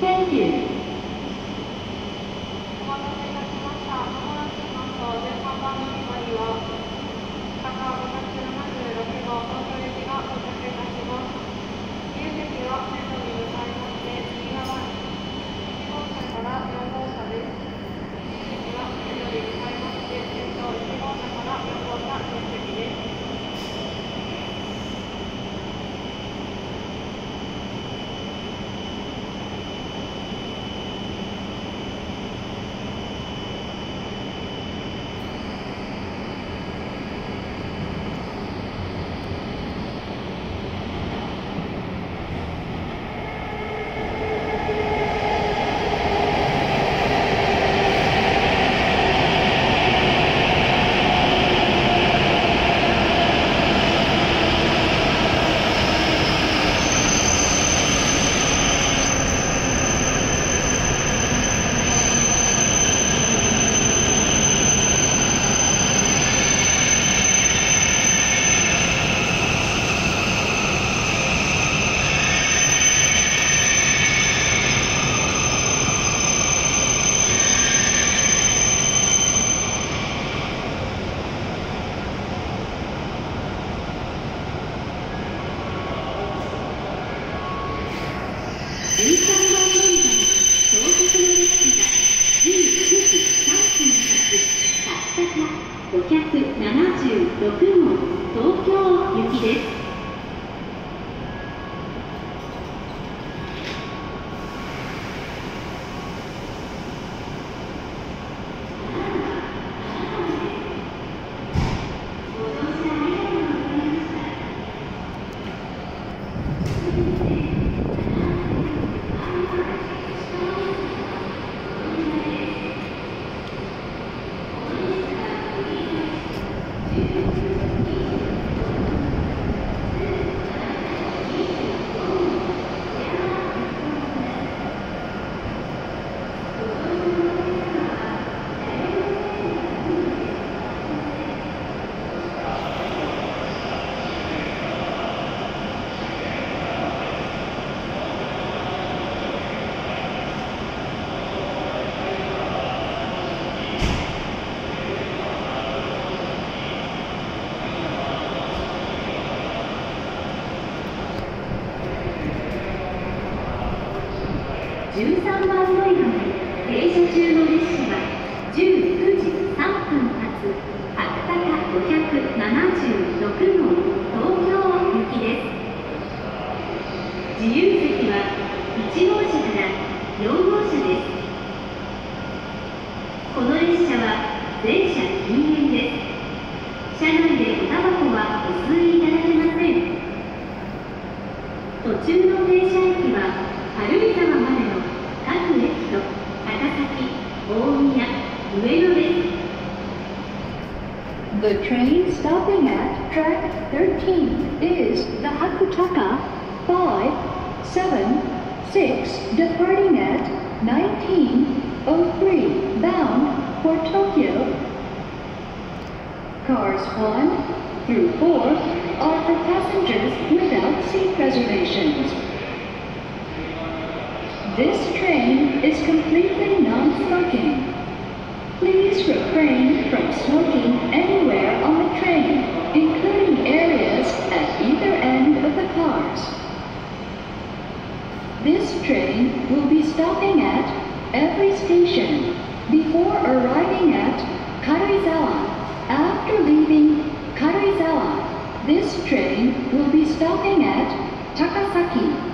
先进。6号東京行きです。13番乗り場で停車中の列車は19時3分発博多576号東京行きです。自由席は1号車から4号車です。この列車は全車禁煙です。車内でおタバコはお吸いいただけません。途中の停車駅は軽井沢まで。各駅と高崎、大宮、上野です。 The train stopping at track 13 is the Hakutaka 576 departing at 1903 bound for Tokyo. Cars 1 through 4 are for passengers without seat reservations. This train is completely non-smoking. Please refrain from smoking anywhere on the train, including areas at either end of the cars. This train will be stopping at every station before arriving at Karuizawa. After leaving Karuizawa, this train will be stopping at Takasaki